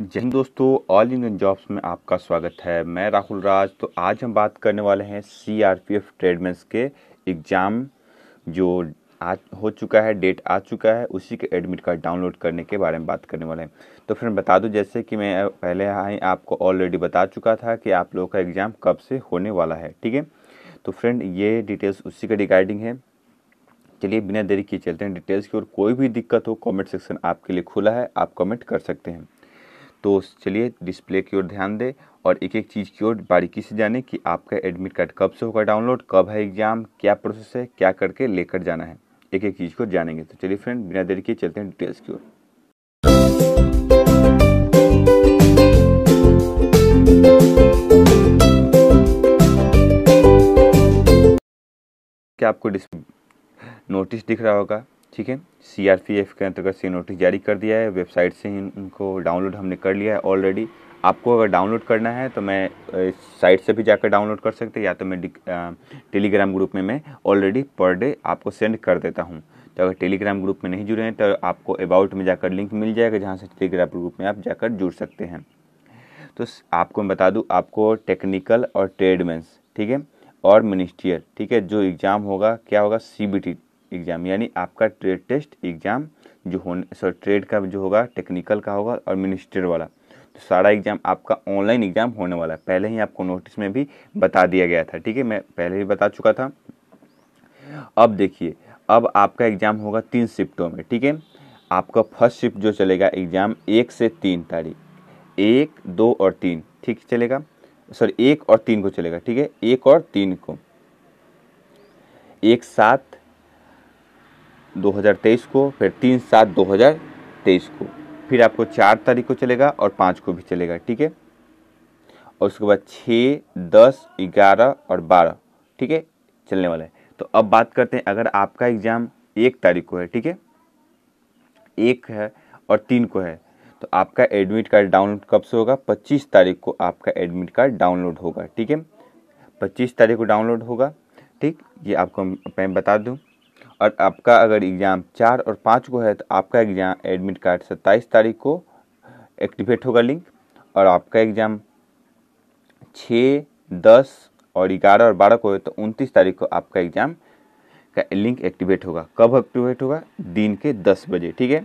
जय हिंद दोस्तों all Indian jobs में आपका स्वागत है। मैं राहुल राज तो आज हम बात करने वाले हैं C R P F tradesmen के एग्ज़ाम जो आज हो चुका है डेट आ चुका है, उसी के एडमिट कार्ड डाउनलोड करने के बारे में बात करने वाले हैं। तो फिर बता दूँ, जैसे कि मैं पहले आपको ऑलरेडी बता चुका था कि आप लोगों का एग्ज़ाम कब से होने वाला है, ठीक है? तो फ्रेंड ये डिटेल्स उसी के रिगार्डिंग है। चलिए, बिना देरी किए चलते हैं डिटेल्स की और कोई भी दिक्कत हो कमेंट सेक्शन आपके लिए खुला है, आप कमेंट कर सकते हैं। तो चलिए डिस्प्ले की ओर ध्यान दें और एक एक चीज़ की ओर बारीकी से जाने कि आपका एडमिट कार्ड कब से होगा डाउनलोड कब है एग्ज़ाम क्या प्रोसेस है, क्या करके लेकर जाना है। एक एक चीज़ को जानेंगे। तो चलिए फ्रेंड बिना देरी के चलते हैं डिटेल्स की ओर। क्या आपको नोटिस दिख रहा होगा? ठीक है? सीआरपीएफ के अंतर्गत से नोटिस जारी कर दिया है। वेबसाइट से ही इनको डाउनलोड हमने कर लिया है ऑलरेडी आपको अगर डाउनलोड करना है तो मैं साइट से भी जाकर डाउनलोड कर सकते या तो मैं टेलीग्राम ग्रुप में मैं ऑलरेडी पर डे आपको सेंड कर देता हूँ। तो अगर टेलीग्राम ग्रुप में नहीं जुड़े हैं तो आपको अबाउट में जाकर लिंक मिल जाएगा, जहाँ से टेलीग्राम ग्रुप में आप जाकर जुड़ सकते हैं। तो आपको मैं बता दूँ, आपको टेक्निकल और ट्रेडमेंस ठीक है? और मिनिस्ट्रियल ठीक है? जो एग्ज़ाम होगा, क्या होगा? सीबीटी एग्ज़ाम, यानी आपका ट्रेड टेस्ट एग्ज़ाम जो होने, सॉरी, ट्रेड का जो होगा, टेक्निकल का होगा और मिनिस्टर वाला। तो सारा एग्ज़ाम आपका ऑनलाइन एग्ज़ाम होने वाला है। पहले ही आपको नोटिस में भी बता दिया गया था, ठीक है? मैं पहले ही बता चुका था। अब देखिए, अब आपका एग्ज़ाम होगा तीन शिफ्टों में, ठीक है? आपका फ़र्स्ट शिफ्ट जो चलेगा एग्ज़ाम एक से तीन तारीख, एक, दो और तीन, ठीक चलेगा? सॉरी, एक और तीन को चलेगा, ठीक है? एक और तीन को। एक सात 2023 को, फिर तीन सात 2023 को। फिर आपको चार तारीख को चलेगा और पाँच को भी चलेगा, ठीक है? और उसके बाद छः, दस, ग्यारह और बारह, ठीक है? चलने वाला है। तो अब बात करते हैं, अगर आपका एग्ज़ाम एक तारीख को है, ठीक है? एक है और तीन को है तो आपका एडमिट कार्ड डाउनलोड कब से होगा? पच्चीस तारीख को आपका एडमिट कार्ड डाउनलोड होगा, ठीक है? पच्चीस तारीख को डाउनलोड होगा, ठीक? ये आपको मैं बता दूँ। और आपका अगर एग्ज़ाम चार और पाँच को है तो आपका एग्ज़ाम एडमिट कार्ड सत्ताईस तारीख को एक्टिवेट होगा लिंक। और आपका एग्ज़ाम छः, दस और ग्यारह और बारह को है तो उनतीस तारीख को आपका एग्ज़ाम का लिंक एक्टिवेट होगा। कब एक्टिवेट होगा? दिन के दस बजे, ठीक है?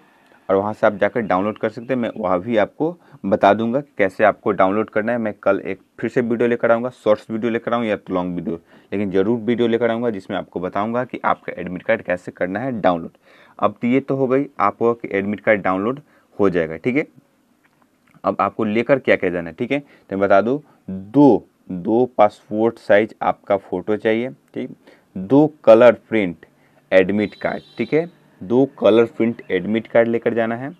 और वहाँ से आप जाकर डाउनलोड कर सकते हैं। मैं वहाँ भी आपको बता दूँगा कैसे आपको डाउनलोड करना है। मैं कल एक फिर से वीडियो लेकर आऊँगा, शॉर्ट्स वीडियो लेकर आऊँ या तो लॉन्ग वीडियो, लेकिन ज़रूर वीडियो लेकर आऊँगा, जिसमें आपको बताऊँगा कि आपका एडमिट कार्ड कैसे करना है डाउनलोड। अब तो ये तो हो गई आपको कि एडमिट कार्ड डाउनलोड हो जाएगा, ठीक है? अब आपको लेकर क्या क्या जाना है, ठीक है? तो मैं बता दूँ, दो दो पासपोर्ट साइज़ आपका फ़ोटो चाहिए, ठीक? दो कलर प्रिंट एडमिट कार्ड, ठीक है? दो कलर प्रिंट एडमिट कार्ड लेकर जाना है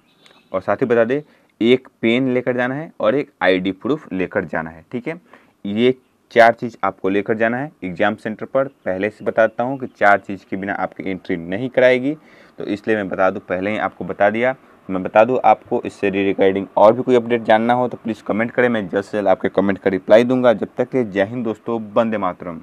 और साथ ही बता दें, एक पेन लेकर जाना है और एक आईडी प्रूफ लेकर जाना है, ठीक है? ये चार चीज़ आपको लेकर जाना है एग्ज़ाम सेंटर पर। पहले से बताता हूँ कि चार चीज़ के बिना आपकी एंट्री नहीं कराएगी तो इसलिए मैं बता दूँ, पहले ही आपको बता दिया। मैं बता दूँ, आपको इससे रिगार्डिंग और भी कोई अपडेट जानना हो तो प्लीज़ कमेंट करें, मैं जल्द से जल्द आपके कमेंट का रिप्लाई दूँगा। जब तक के जय हिंद दोस्तों बंदे मातरम।